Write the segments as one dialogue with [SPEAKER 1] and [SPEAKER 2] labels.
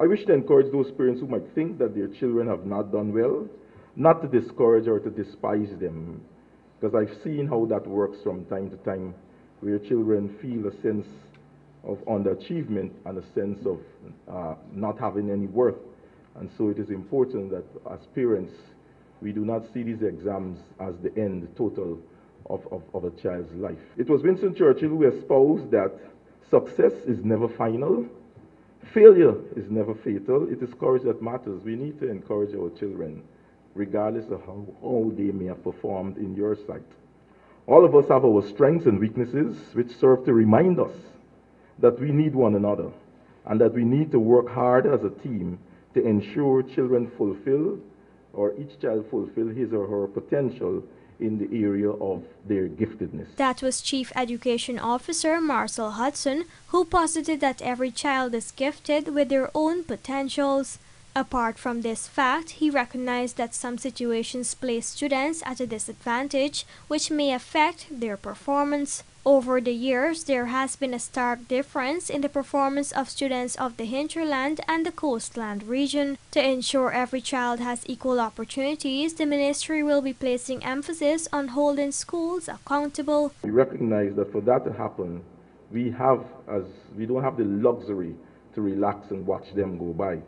[SPEAKER 1] I wish to encourage those parents who might think that their children have not done well, not to discourage or to despise them, because I've seen how that works from time to time, where children feel a sense of underachievement and a sense of uh, not having any worth. And so it is important that as parents, we do not see these exams as the end total of, of, of a child's life. It was Winston Churchill who espoused that success is never final, failure is never fatal, it is courage that matters. We need to encourage our children, regardless of how, how they may have performed in your sight. All of us have our strengths and weaknesses, which serve to remind us that we need one another and that we need to work hard as a team to ensure children fulfill or each child fulfill his or her potential in the area of their giftedness.
[SPEAKER 2] That was Chief Education Officer Marcel Hutson, who posited that every child is gifted with their own potentials. Apart from this fact, he recognized that some situations place students at a disadvantage, which may affect their performance. Over the years, there has been a stark difference in the performance of students of the hinterland and the coastland region. To ensure every child has equal opportunities, the ministry will be placing emphasis on holding schools accountable.
[SPEAKER 1] We recognize that for that to happen, we have as we don't have the luxury to relax and watch them go by.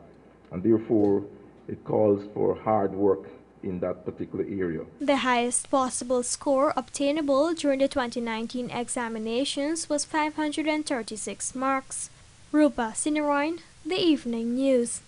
[SPEAKER 1] And therefore, it calls for hard work in that particular area.
[SPEAKER 2] The highest possible score obtainable during the 2019 examinations was 536 marks. Rupa Sinaroin, The Evening News.